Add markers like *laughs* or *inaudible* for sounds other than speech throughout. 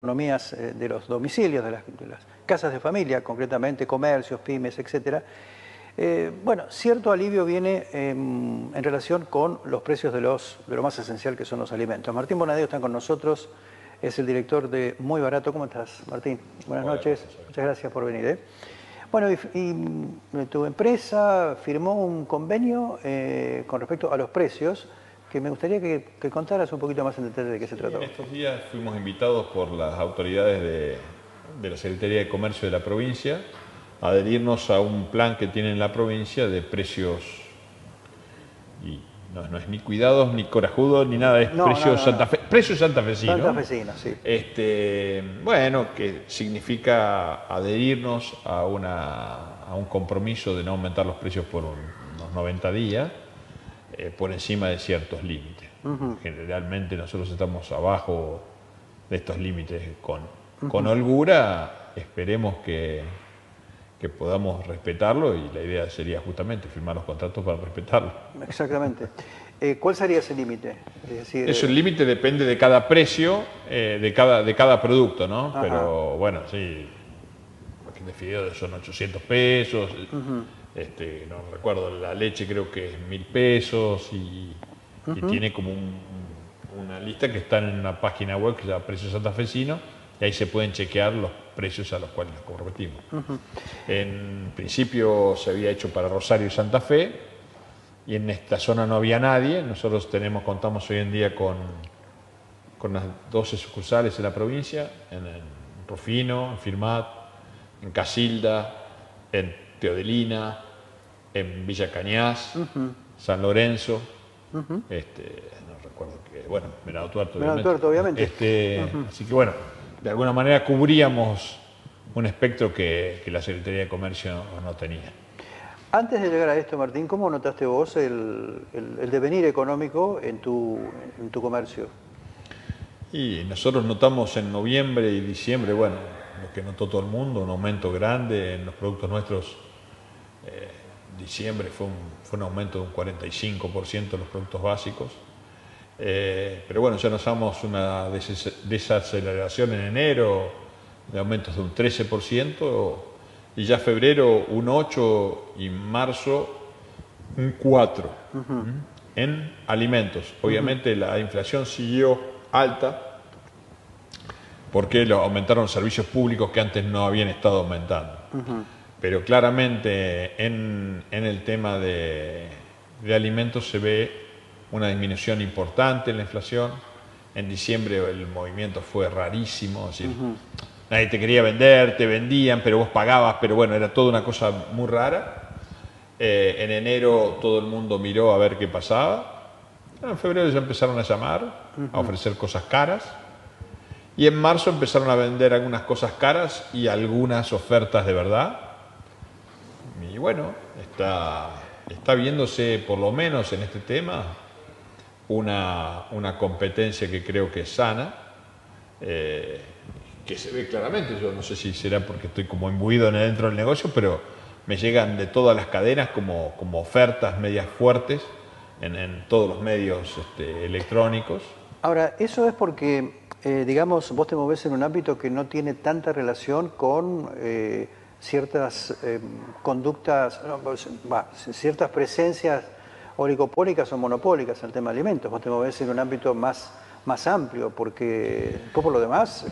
economías eh, de los domicilios, de las, casas de familia, concretamente comercios, pymes, etcétera. Eh, bueno, cierto alivio viene en relación con los precios de, los, de lo más esencial que son los alimentos. Martín Bonadeo está con nosotros, es el director de Muy Barato. ¿Cómo estás, Martín? Buenas noches, muchas gracias por venir. ¿eh? Bueno, y, tu empresa firmó un convenio con respecto a los precios que me gustaría que, contaras un poquito más en detalle de qué se trató. En estos días fuimos invitados por las autoridades de, la Secretaría de Comercio de la provincia a adherirnos a un plan que tiene en la provincia de precios, y no, es ni cuidados, ni corajudos, ni nada, es precios Santa Fe, precios santafesinos. Santafesinos, sí. Este, bueno, que significa adherirnos a, una, a un compromiso de no aumentar los precios por unos 90 días eh, por encima de ciertos límites. Generalmente nosotros estamos abajo de estos límites con, con holgura, esperemos que, que podamos respetarlo y la idea sería justamente firmar los contratos para respetarlo. Exactamente. *laughs* Eh, ¿Cuál sería ese límite? Eso, el límite depende de cada precio, eh, de, cada, de cada producto, ¿no? Pero bueno, sí, porque de son 800 pesos. Este, no recuerdo, la leche creo que es mil pesos y, tiene como una lista que está en una página web que se llama Precios Santafesinos y ahí se pueden chequear los precios a los cuales nos comprometimos. En principio se había hecho para Rosario y Santa Fe y en esta zona no había nadie. Nosotros tenemos, contamos hoy en día con, con las 12 sucursales en la provincia, en, Rufino, en Firmat, en Casilda, en Teodelina, en Villa Cañas, San Lorenzo, este, no recuerdo que, bueno, Venado Tuerto, obviamente. Este, Así que bueno, de alguna manera cubríamos un espectro que, la Secretaría de Comercio no, tenía. Antes de llegar a esto, Martín, ¿cómo notaste vos el, devenir económico en tu, en tu comercio? Y nosotros notamos en noviembre y diciembre, bueno, lo que notó todo el mundo, un aumento grande en los productos nuestros eh, diciembre fue un, fue un aumento de un 45% de los productos básicos. Eh, pero bueno, ya nos damos una desaceleración en enero de aumentos de un 13% y ya febrero un 8% y marzo un 4% en alimentos. Obviamente la inflación siguió alta porque lo aumentaron servicios públicos que antes no habían estado aumentando pero claramente en, el tema de, alimentos se ve una disminución importante en la inflación. En diciembre el movimiento fue rarísimo, nadie te quería vender, te vendían, pero vos pagabas, pero bueno, era toda una cosa muy rara. Eh, en enero todo el mundo miró a ver qué pasaba. En febrero ya empezaron a llamar, a ofrecer cosas caras. Y en marzo empezaron a vender algunas cosas caras y algunas ofertas de verdad. Y bueno, está, está viéndose por lo menos en este tema una, competencia que creo que es sana, eh, que se ve claramente, yo no sé si será porque estoy como imbuido dentro del negocio, pero me llegan de todas las cadenas como, como ofertas medias fuertes en, todos los medios este, electrónicos. Ahora, eso es porque, eh, digamos, vos te movés en un ámbito que no tiene tanta relación con... Eh, ciertas eh, conductas, pues, ciertas presencias oligopólicas o monopólicas en el tema de alimentos. Vos te movés en un ámbito más, más amplio, porque por lo demás,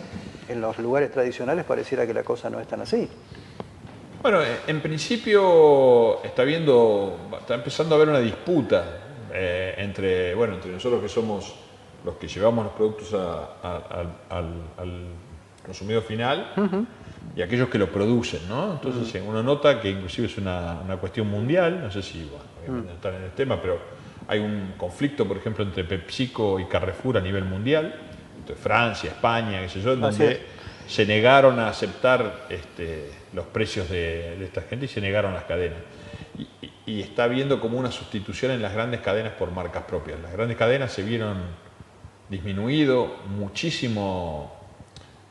en los lugares tradicionales pareciera que la cosa no es tan así. Bueno, eh, en principio está viendo, está empezando a haber una disputa eh, entre, bueno, entre nosotros que somos los que llevamos los productos al, consumidor final y aquellos que lo producen, ¿no? Entonces uno nota que inclusive es una, cuestión mundial, no sé si, bueno, voy a estar en el tema, pero hay un conflicto, por ejemplo, entre PepsiCo y Carrefour a nivel mundial, entre Francia, España, qué sé yo, donde se negaron a aceptar este, los precios de, esta gente y se negaron las cadenas. y está habiendo como una sustitución en las grandes cadenas por marcas propias. Las grandes cadenas se vieron disminuido muchísimo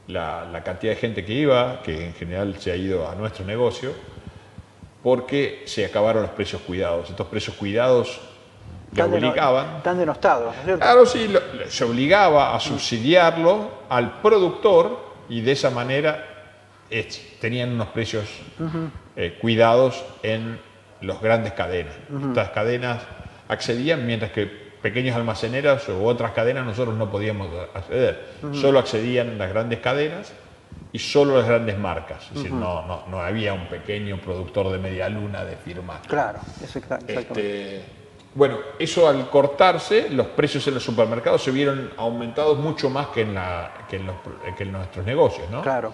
la, cantidad de gente que iba, que en general se ha ido a nuestro negocio, porque se acabaron los precios cuidados. Estos precios cuidados le obligaban... Están denostados, ¿no es cierto? Claro, sí, se obligaba a subsidiarlo al productor y de esa manera tenían unos precios eh, cuidados en las grandes cadenas. Estas cadenas accedían mientras que pequeños almaceneros u otras cadenas nosotros no podíamos acceder. Solo accedían las grandes cadenas y solo las grandes marcas. Es decir, no, no, había un pequeño productor de media luna de firma. Claro, exactamente. Este, bueno, eso al cortarse, los precios en los supermercados se vieron aumentados mucho más que en, la, que en, los, que en nuestros negocios, ¿no? Claro.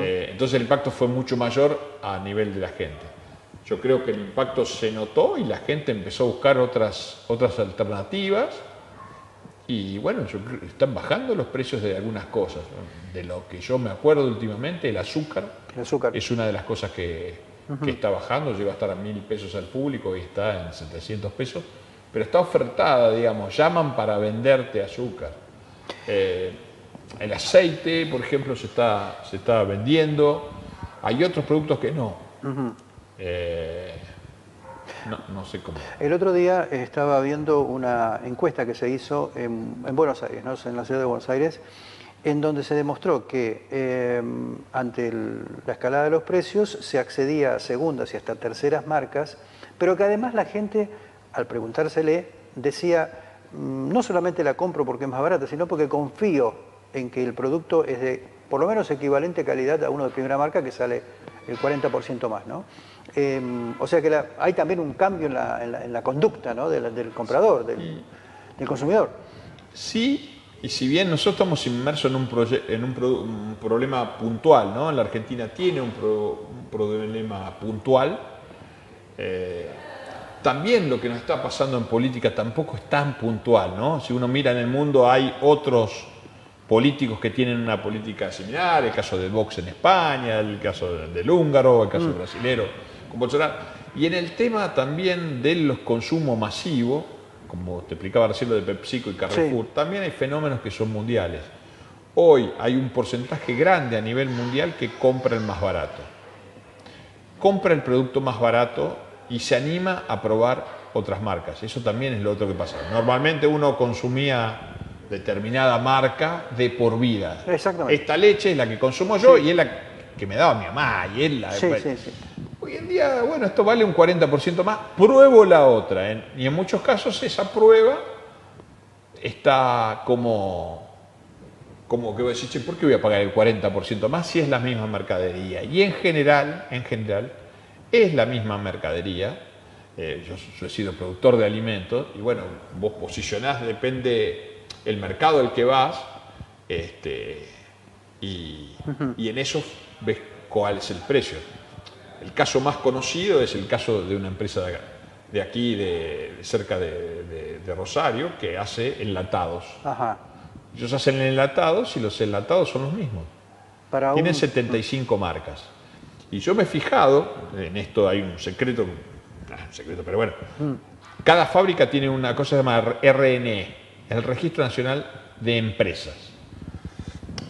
Eh, entonces el impacto fue mucho mayor a nivel de la gente. Yo creo que el impacto se notó y la gente empezó a buscar otras, otras alternativas y bueno, están bajando los precios de algunas cosas. De lo que yo me acuerdo últimamente, el azúcar, el azúcar. es una de las cosas que, que está bajando, llega a estar a mil pesos al público y está en 700 pesos, pero está ofertada, digamos, llaman para venderte azúcar. Eh, el aceite, por ejemplo, se está, se está vendiendo, hay otros productos que no. Eh, no, sé cómo. El otro día estaba viendo una encuesta que se hizo en, Buenos Aires, en la ciudad de Buenos Aires, en donde se demostró que em, ante la escalada de los precios se accedía a segundas y hasta terceras marcas, pero que además la gente, al preguntársele, decía, mm, no solamente la compro porque es más barata, sino porque confío en que el producto es de por lo menos equivalente calidad a uno de primera marca que sale el 40% más, ¿no? Em, o sea que hay también un cambio en la, conducta ¿no? del, comprador, del, consumidor. Sí, y si bien nosotros estamos inmersos en un, en un, problema puntual, ¿no? La Argentina tiene un, problema puntual. Eh, también lo que nos está pasando en política tampoco es tan puntual, ¿no? Si uno mira en el mundo hay otros políticos que tienen una política similar, el caso de Vox en España, el caso del húngaro, el caso del mm. brasilero con Bolsonaro. Y en el tema también de los consumos masivos, como te explicaba recién lo de PepsiCo y Carrefour, también hay fenómenos que son mundiales. Hoy hay un porcentaje grande a nivel mundial que compra el más barato. Compra el producto más barato y se anima a probar otras marcas. Eso también es lo otro que pasa. Normalmente uno consumía determinada marca de por vida. Exactamente. Esta leche es la que consumo yo y es la que me daba mi mamá y es la... Sí, sí, sí. Hoy en día, bueno, esto vale un 40% más, pruebo la otra. ¿eh? Y en muchos casos esa prueba está como, como que voy a decir, ¿por qué voy a pagar el 40% más si es la misma mercadería? Y en general, en general, es la misma mercadería. Eh, yo, he sido productor de alimentos y bueno, vos posicionás, depende el mercado al que vas, este, y, y en eso ves cuál es el precio. El caso más conocido es el caso de una empresa de, aquí, de, cerca de, Rosario, que hace enlatados. Ajá. Ellos hacen enlatados y los enlatados son los mismos. Tienen 75 marcas. Y yo me he fijado, en esto hay un secreto, un secreto, pero bueno, mm. cada fábrica tiene una cosa llamada RNE, el Registro Nacional de Empresas.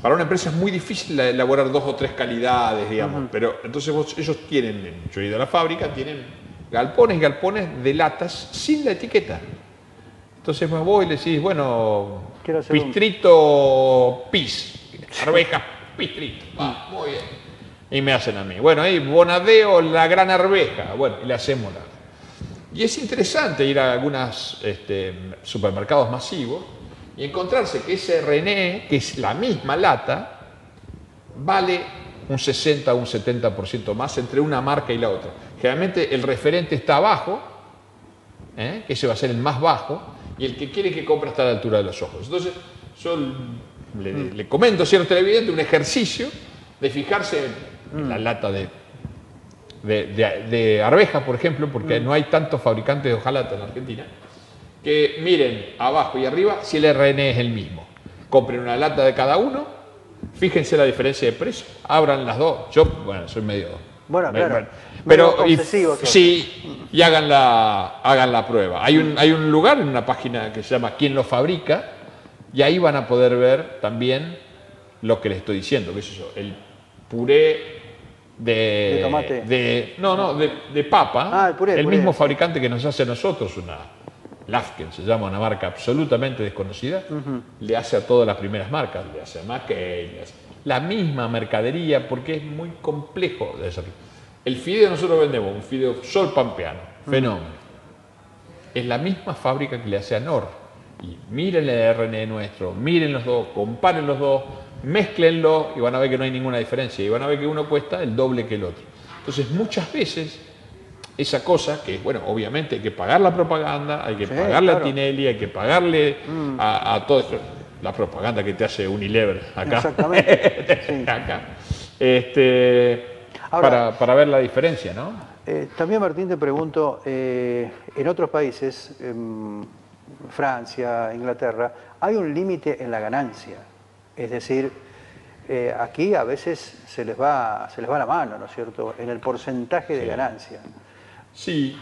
Para una empresa es muy difícil elaborar dos o tres calidades, digamos, pero entonces ellos tienen, yo he ido a la fábrica, tienen galpones, galpones de latas sin la etiqueta. Entonces me voy y le decís, bueno, pistrito pis, arvejas pistrito, va, muy bien. Y me hacen a mí. Bueno, ahí Bonadeo, la gran arveja, bueno, y le hacemos la... Y es interesante ir a algunos este, supermercados masivos y encontrarse que ese René, que es la misma lata, vale un 60 o un 70% más entre una marca y la otra. Generalmente el referente está abajo, ¿eh? que ese va a ser el más bajo, y el que quiere que compre está a la altura de los ojos. Entonces, yo le, comento a cierto televidente un ejercicio de fijarse en la lata de, de, arveja, por ejemplo, porque mm. no hay tantos fabricantes de hojalata en Argentina que miren abajo y arriba si el RN es el mismo. Compren una lata de cada uno, fíjense la diferencia de precio, abran las dos. Yo, bueno, soy medio... Bueno, claro. pero sí, y hagan la, hagan la prueba. Hay un, hay un lugar en una página que se llama ¿Quién lo fabrica? Y ahí van a poder ver también lo que les estoy diciendo, que es eso, el puré de, de tomate. De, no, no, de, papa. Ah, el, puré, el mismo fabricante que nos hace a nosotros una, Lafken se llama una marca absolutamente desconocida, le hace a todas las primeras marcas, le hace a McKay, la misma mercadería porque es muy complejo de hacer. El fideo nosotros vendemos un fideo sol pampeano, fenómeno. Es la misma fábrica que le hace a Nor. Y miren el RNE nuestro, miren los dos, comparen los dos, mezclenlo y van a ver que no hay ninguna diferencia. Y van a ver que uno cuesta el doble que el otro. Entonces muchas veces esa cosa que, bueno, obviamente hay que pagar la propaganda, hay que pagarle a Tinelli, hay que pagarle mm. a, todo esto, la propaganda que te hace Unilever acá. Exactamente. *laughs* acá. Este, para, ver la diferencia, ¿no? Eh, también, Martín, te pregunto, eh, en otros países, Francia, Inglaterra, hay un límite en la ganancia. Es decir, eh, aquí a veces se les, va, se les va la mano, ¿no es cierto?, en el porcentaje de ganancia. Sí,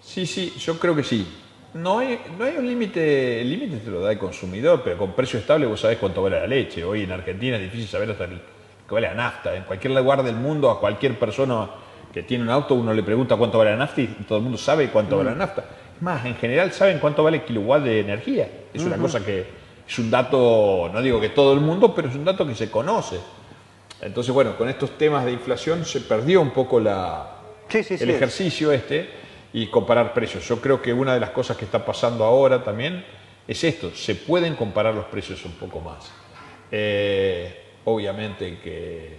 sí, sí, yo creo que sí. No hay, no hay un límite, el límite te lo da el consumidor, pero con precio estable vos sabés cuánto vale la leche. Hoy en Argentina es difícil saber hasta el, que vale la nafta. En cualquier lugar del mundo, a cualquier persona que tiene un auto, uno le pregunta cuánto vale la nafta y todo el mundo sabe cuánto vale la mm. nafta. Es más, en general saben cuánto vale el kilowatt de energía. Es una cosa que es un dato, no digo que todo el mundo, pero es un dato que se conoce. Entonces, bueno, con estos temas de inflación se perdió un poco la, el ejercicio este y comparar precios. Yo creo que una de las cosas que está pasando ahora también es esto, se pueden comparar los precios un poco más. Eh, obviamente que,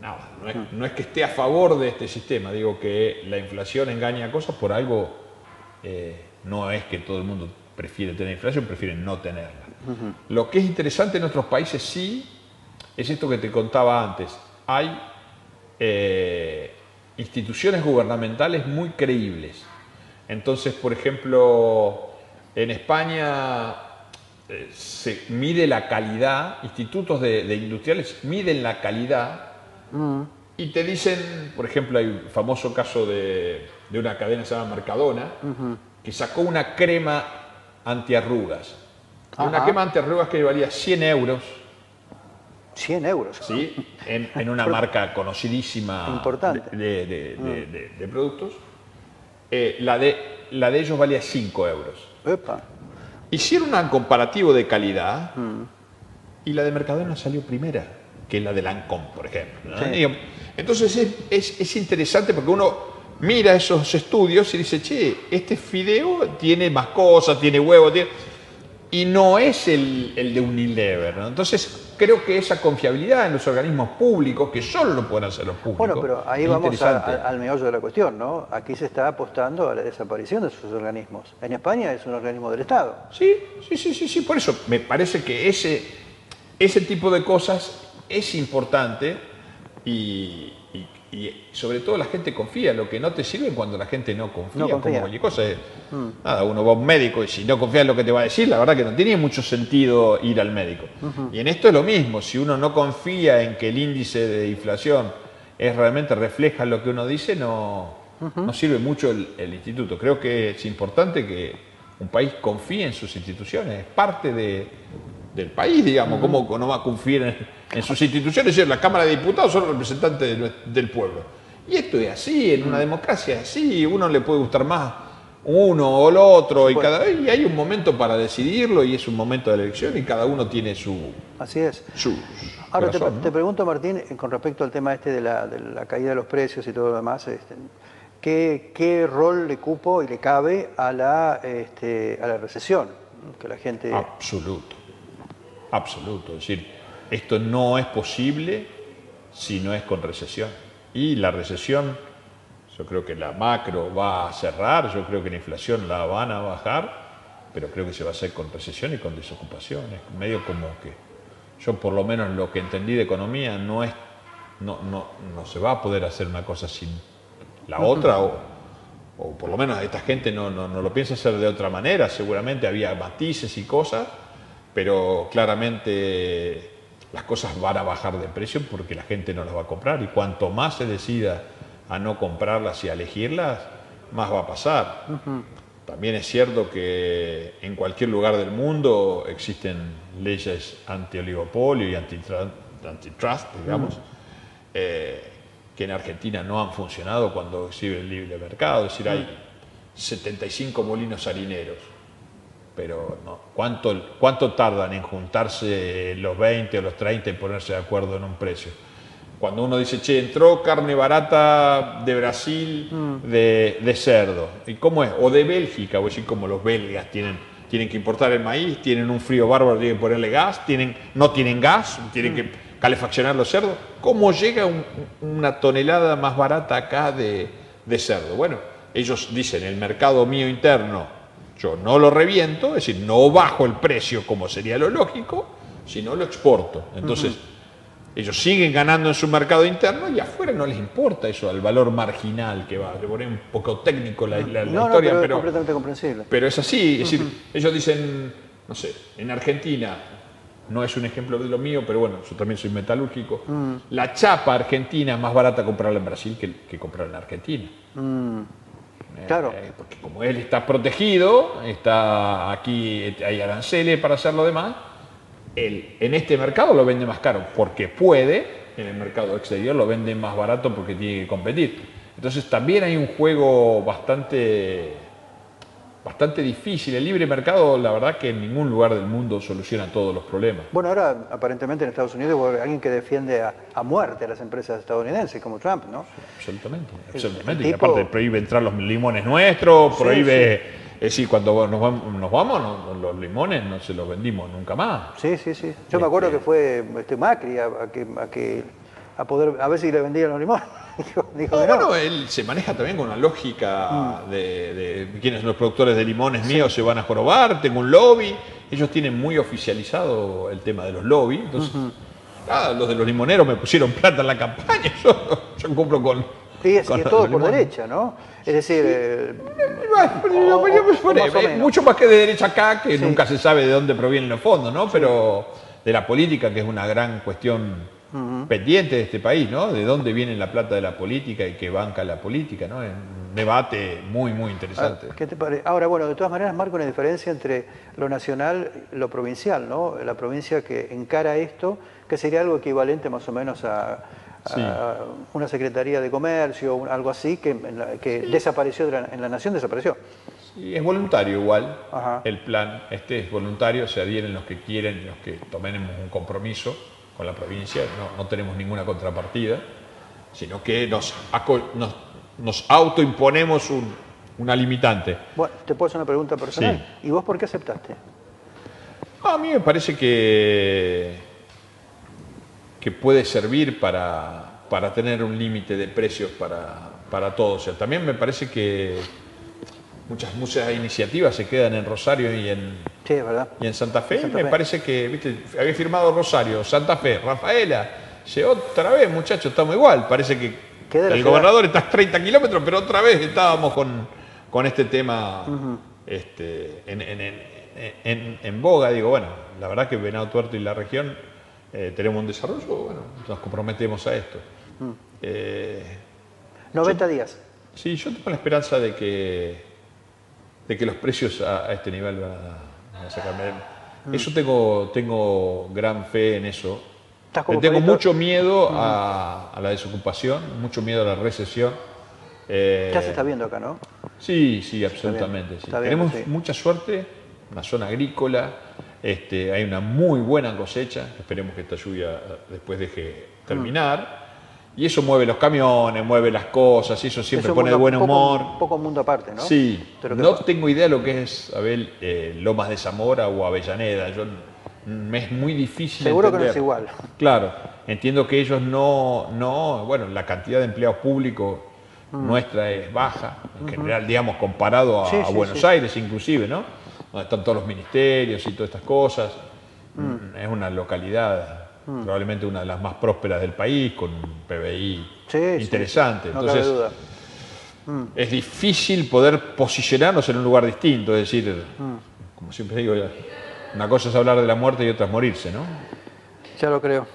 nada, no es, que esté a favor de este sistema, digo que la inflación engaña cosas por algo, eh, no es que todo el mundo prefiere tener inflación, prefiere no tenerla. Lo que es interesante en nuestros países sí es esto que te contaba antes. Hay eh, instituciones gubernamentales muy creíbles. Entonces, por ejemplo, en España eh, se mide la calidad, institutos de, industriales miden la calidad mm. y te dicen, por ejemplo, hay un famoso caso de, una cadena que se llama Mercadona, que sacó una crema antiarrugas. Una crema antiarrugas que valía 100 euros 100 euros. Sí, en, una *laughs* marca conocidísima Importante. De, mm. productos. Eh, la, de, la de ellos valía 5 euros. Hicieron un comparativo de calidad mm. y la de Mercadona salió primera que la de Lancôme, por ejemplo. Entonces es, es, interesante porque uno mira esos estudios y dice, che, este fideo tiene más cosas, tiene huevo, tiene y no es el, de Unilever. Entonces, creo que esa confiabilidad en los organismos públicos, que solo lo pueden hacer los públicos. Bueno, pero ahí vamos al meollo de la cuestión, ¿no? Aquí se está apostando a la desaparición de esos organismos. En España es un organismo del Estado. Sí, sí, sí, sí, sí. Por eso me parece que ese, ese tipo de cosas es importante y, y sobre todo la gente confía, lo que no te sirve cuando la gente no confía, como cualquier cosa. Mm. Nada, uno va a un médico y si no confía en lo que te va a decir, la verdad que no tiene mucho sentido ir al médico. Y en esto es lo mismo, si uno no confía en que el índice de inflación es realmente refleja lo que uno dice, no, no sirve mucho el, instituto. Creo que es importante que un país confíe en sus instituciones, es parte del país, digamos, ¿cómo no va a confiar en en sus instituciones, la Cámara de Diputados son representantes del pueblo. Y esto es así, en una democracia es así, uno le puede gustar más uno o el otro, y, cada, y hay un momento para decidirlo y es un momento de elección y cada uno tiene su... Así es. Ahora te, pregunto, Martín, eh, con respecto al tema este de la, caída de los precios y todo lo demás, este, ¿qué, rol le cupo y le cabe a la, este, a la recesión? Que la gente... Absoluto, absoluto. Es decir, esto no es posible si no es con recesión. Y la recesión, yo creo que la macro va a cerrar, yo creo que la inflación la van a bajar, pero creo que se va a hacer con recesión y con desocupación. Es medio como que yo por lo menos lo que entendí de economía no es no, no, no se va a poder hacer una cosa sin la otra o, o por lo menos esta gente no, no, no, lo piensa hacer de otra manera, seguramente había matices y cosas, pero claramente las cosas van a bajar de precio porque la gente no las va a comprar. Y cuanto más se decida a no comprarlas y a elegirlas, más va a pasar. También es cierto que en cualquier lugar del mundo existen leyes anti-oligopolio y antitrust, digamos, eh, que en Argentina no han funcionado cuando existe el libre mercado. Es decir, hay 75 molinos harineros pero no. ¿Cuánto, ¿cuánto tardan en juntarse los 20 o los 30 y ponerse de acuerdo en un precio? Cuando uno dice, che, entró carne barata de Brasil Mm. de, de cerdo. ¿Y cómo es? O de Bélgica, o así como los belgas tienen, tienen que importar el maíz, tienen un frío bárbaro, tienen que ponerle gas, tienen, no tienen gas, tienen que calefaccionar los cerdos. ¿Cómo llega un- una tonelada más barata acá de, de cerdo? Bueno, ellos dicen, el mercado mío interno, yo no lo reviento, es decir, no bajo el precio como sería lo lógico, sino lo exporto. Entonces, ellos siguen ganando en su mercado interno y afuera no les importa eso, al valor marginal que va. Le poné un poco técnico la, la- la No, no, historia, pero, es pero, completamente comprensible. pero es así. Es decir, ellos dicen, no sé, en Argentina, no es un ejemplo de lo mío, pero bueno, yo también soy metalúrgico. Mm. La chapa argentina es más barata comprarla en Brasil que, que comprarla en Argentina. Claro. Eh, porque como él está protegido, está aquí, hay aranceles para hacer lo demás, él en este mercado lo vende más caro porque puede, en el mercado exterior lo vende más barato porque tiene que competir. Entonces también hay un juego bastante, bastante difícil. El libre mercado, la verdad que en ningún lugar del mundo soluciona todos los problemas. Bueno, ahora aparentemente en Estados Unidos hay alguien que defiende a, a muerte a las empresas estadounidenses, como Trump, ¿no? Absolutamente, el absolutamente. Y aparte prohíbe entrar los limones nuestros, Sí, prohíbe, es decir, cuando nos vamos, nos vamos los limones no se los vendimos nunca más. Sí, sí, sí. Yo me acuerdo que fue este Macri a, a que, a que a poder a ver si le vendían los limones. *laughs* dijo, dijo No, que no. bueno, él se maneja también con una lógica de, de quiénes son los productores de limones míos se van a jorobar, tengo un lobby. Ellos tienen muy oficializado el tema de los lobbies. Entonces, nada, los de los limoneros me pusieron plata en la campaña. *laughs* Yo, yo cumplo con. Y es, y todo por derecha, ¿no? Es decir, eh, O- o- mucho más que de derecha acá, que Sí. nunca se sabe de dónde provienen los fondos, ¿no? Pero de la política, que es una gran cuestión pendiente de este país, ¿no? De dónde viene la plata de la política y que banca la política, ¿no? Es un debate muy, muy interesante. ¿qué te parece? Ahora, bueno, de todas maneras marca una diferencia entre lo nacional y lo provincial, ¿no? La provincia que encara esto, que sería algo equivalente más o menos a, una secretaría de comercio, algo así, que, en la- que desapareció, de la- en la nación desapareció. Es voluntario igual, Ajá. el plan este es voluntario, se adhieren los que quieren, los que tomemos un compromiso con la provincia, no, no tenemos ninguna contrapartida, sino que nos, nos, nos autoimponemos un- una limitante. Bueno, te puedo hacer una pregunta personal. ¿Y vos por qué aceptaste? A mí me parece que, que puede servir para, para tener un límite de precios para, para todos. O sea, también me parece que muchas, muchas iniciativas se quedan en Rosario y en, Sí, es verdad. y en Santa Fe. En Santa me Fe. parece que, viste, había firmado Rosario, Santa Fe, Rafaela. Dice, otra vez, muchachos, estamos igual. Parece que el gobernador está a 30 kilómetros, pero otra vez estábamos con, con este tema este, en, en- en- en- en boga. Digo, bueno, la verdad que Venado Tuerto y la región eh, tenemos un desarrollo, bueno, nos comprometemos a esto. Mm. Eh, 90 días. Sí, yo tengo la esperanza de que, de que los precios a, a este nivel van a, Mm. Eso tengo, tengo gran fe en eso. Como tengo mucho miedo a, a la desocupación, mucho miedo a la recesión. Eh, Ya se está viendo acá, ¿no? Sí, sí, absolutamente. sí. está bien, Tenemos sí. mucha suerte, una zona agrícola, este, hay una muy buena cosecha, esperemos que esta lluvia eh, después deje terminar. Y eso mueve los camiones, mueve las cosas, y eso siempre pone de mundo- buen poco- humor. Poco, mundo aparte, ¿no? Sí, De que no pasa. tengo idea lo que es, Abel, eh, Lomas de Zamora o Avellaneda. Yo, me es muy difícil Seguro que no es igual. Claro, entiendo que ellos no, no, bueno, la cantidad de empleados públicos nuestra es baja, en general, digamos, comparado a, Sí, a sí, Buenos sí. Aires inclusive, ¿no? Donde están todos los ministerios y todas estas cosas. Es una localidad, probablemente una de las más prósperas del país, con un PBI Sí, sí, interesante. No Entonces, cabe duda. es difícil poder posicionarnos en un lugar distinto, es decir, Mm. como siempre digo, una cosa es hablar de la muerte y otra es morirse, ¿no? Ya lo creo.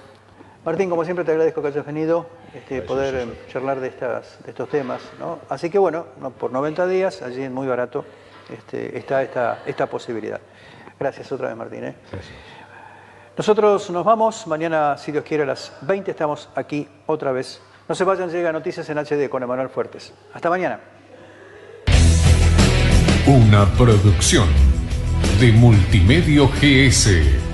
Martín, como siempre te agradezco que hayas venido, este, poder eh, charlar de, estas, de estos temas. ¿no? Así que bueno, no, por 90 días, allí es muy barato, este, está esta, esta posibilidad. Gracias otra vez, Martín. ¿eh? Nosotros nos vamos, mañana, si Dios quiere, a las 20 estamos aquí otra vez. No se vayan, llega Noticias en HD con Emanuel Fuertes. Hasta mañana. Una producción de Multimedio GS